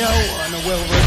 No one will